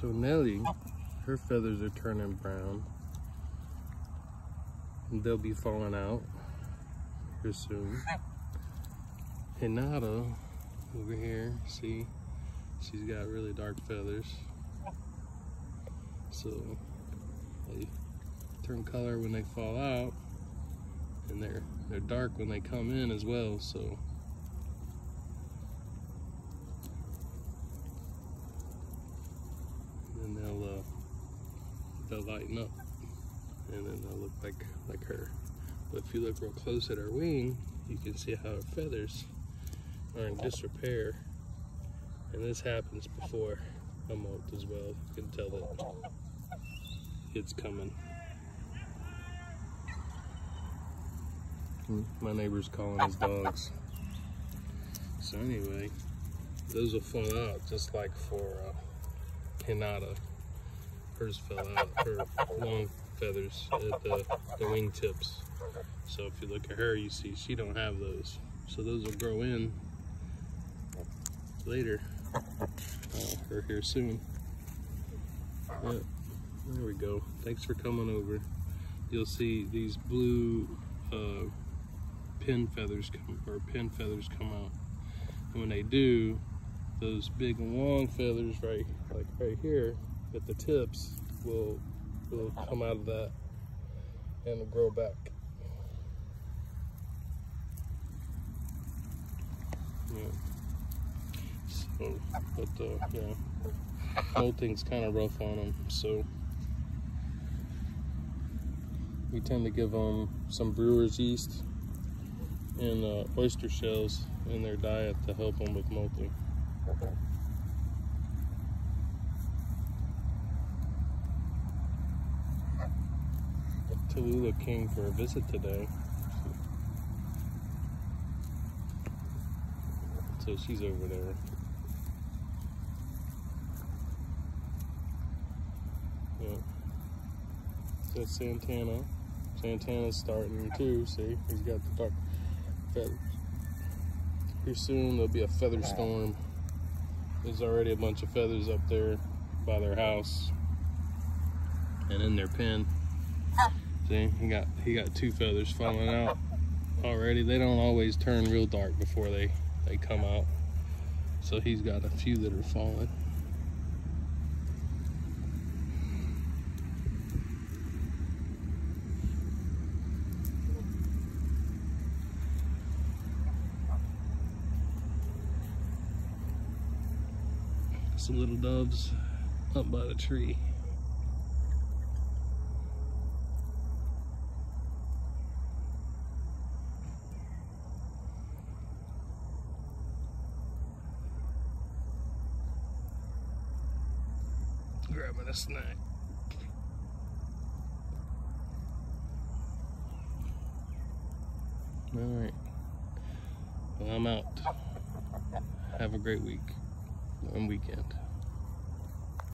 So Nelly, her feathers are turning brown. They'll be falling out here soon. Henata over here, see, she's got really dark feathers. So they turn color when they fall out and they're they're dark when they come in as well, so then they'll uh, they'll lighten up and then they'll look like like her. But if you look real close at her wing, you can see how her feathers are in disrepair. And this happens before a molt as well. You can tell that it's coming. My neighbor's calling his dogs. So anyway, those will fall out just like for uh, Henata. Hers fell out, her long feathers at the, the wingtips. So if you look at her, you see she don't have those. So those will grow in later, uh, or here soon. There we go. Thanks for coming over. You'll see these blue uh, pin feathers come, or pin feathers come out. And when they do, those big long feathers right, like right here at the tips will will come out of that and grow back. Yeah. So, but uh, yeah, molting's kind of rough on them, so we tend to give them some brewer's yeast and uh, oyster shells in their diet to help them with molting. Tallulah King for a visit today. So she's over there. Yeah. So Santana. Santana's starting too, see? He's got the dark feathers. Here soon there'll be a feather storm. There's already a bunch of feathers up there by their house and in their pen. He got he got two feathers falling out already. They don't always turn real dark before they they come out. So he's got a few that are falling. Some little doves up by the tree. Grabbing a snack. All right. Well, I'm out. Have a great week and weekend.